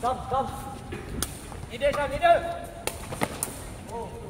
Stop, stop. Idée, Jean, idée. Oh.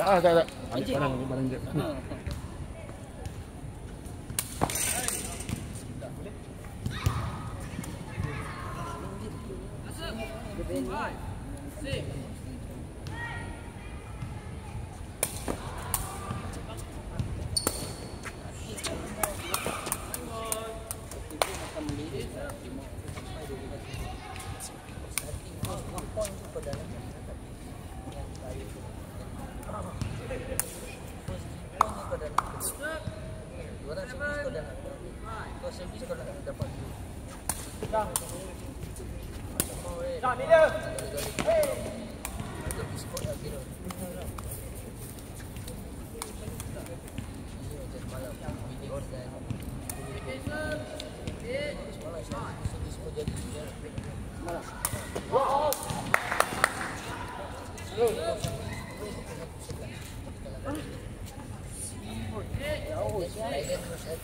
Ah, tak, tak. Encik. Barang, barang je. Ha. Orang servis kau dah nak Kau servis kau nak dapat duit Syam, leader. Ada biskut lagi tu Semalam Bini organ Semalam saya servis kau jadi Semalam Jauh, saya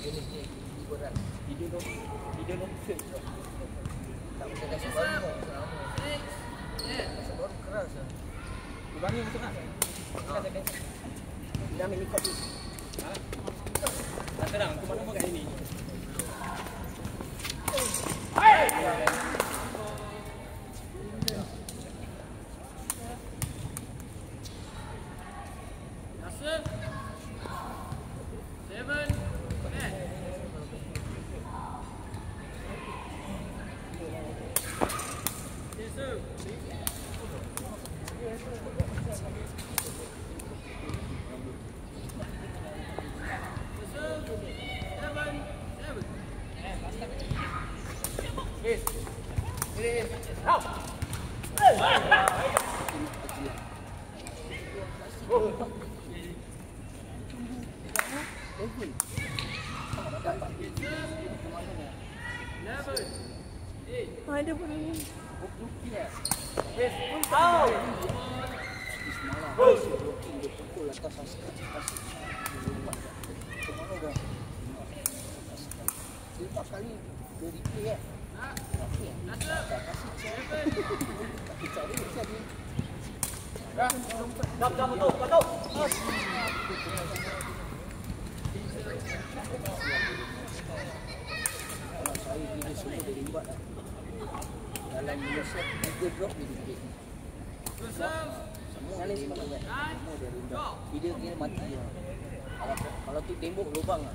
dia. Leader tu. Leader tu. Tak boleh kasih baru. Baru keras lah. Bangun masuk nak. Dia ambil ni. Tak terang, aku mana mau kat sini. Oh! Dia dia drop dia mati lah. Kalau tu tembok lubang lah.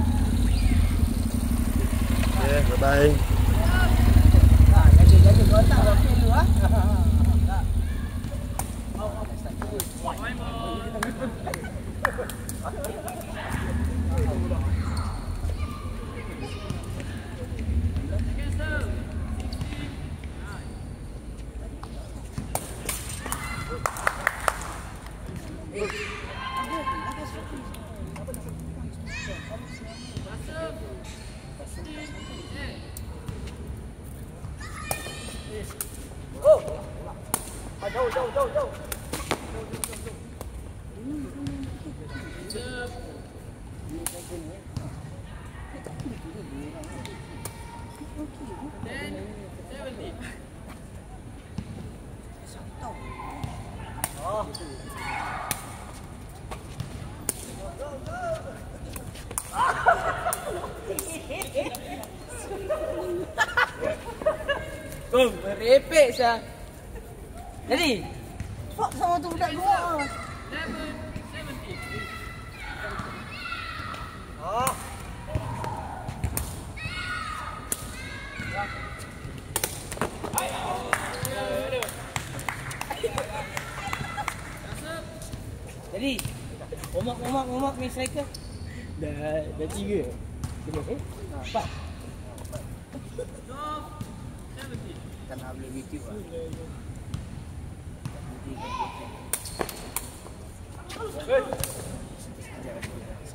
đây. Oh, merepek sah. Jadi, fuck sama tu budak gua. Jadi, omak omak omak main striker. Dah dah tiga. Tiga eh? Empat. Kan nak beli YouTube lah.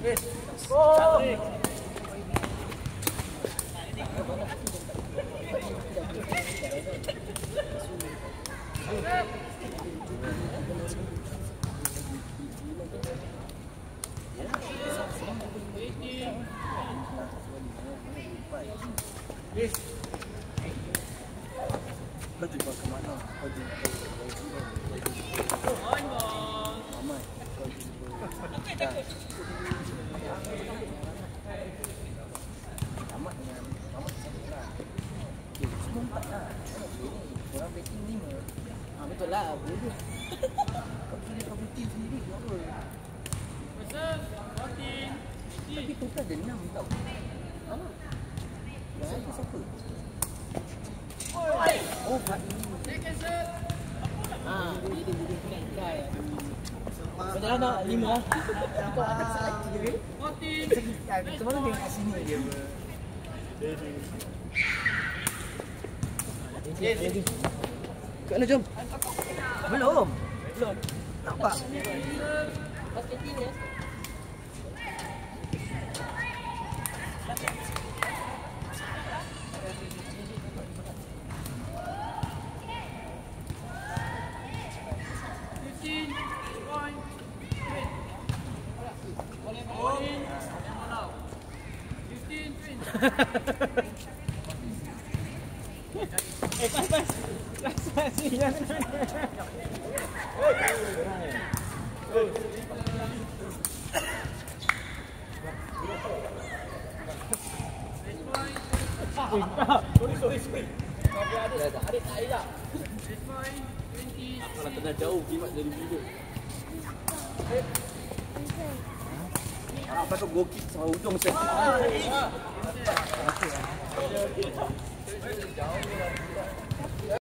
Kau jumpa ke mana? Kau jumpa ke Amat. Kau jumpa. Dah. Amat dengan Amat satu lah. Okay, semua empat lah. Orang betting lima. Ah betul lah. Bodoh. Kau kira kau betting sendiri ke apa? Tapi total ada enam tau. Ha? Yang ada siapa? Oh, Fat ini. Ah, dia dia dia kena try. Kau jalan nak lima. Kau atas lagi je. Macam mana dia kat sini dia. Kau nak jom. Belum. Belum. Nampak? eh, pas, pas. Pas, pas, Point. Ah, sorry, sorry, sorry. Kau ada. Tak ada. Point. 20. Jauh kibat dari video. Lepas tu go kick sampai hujung set. Ah, Okey.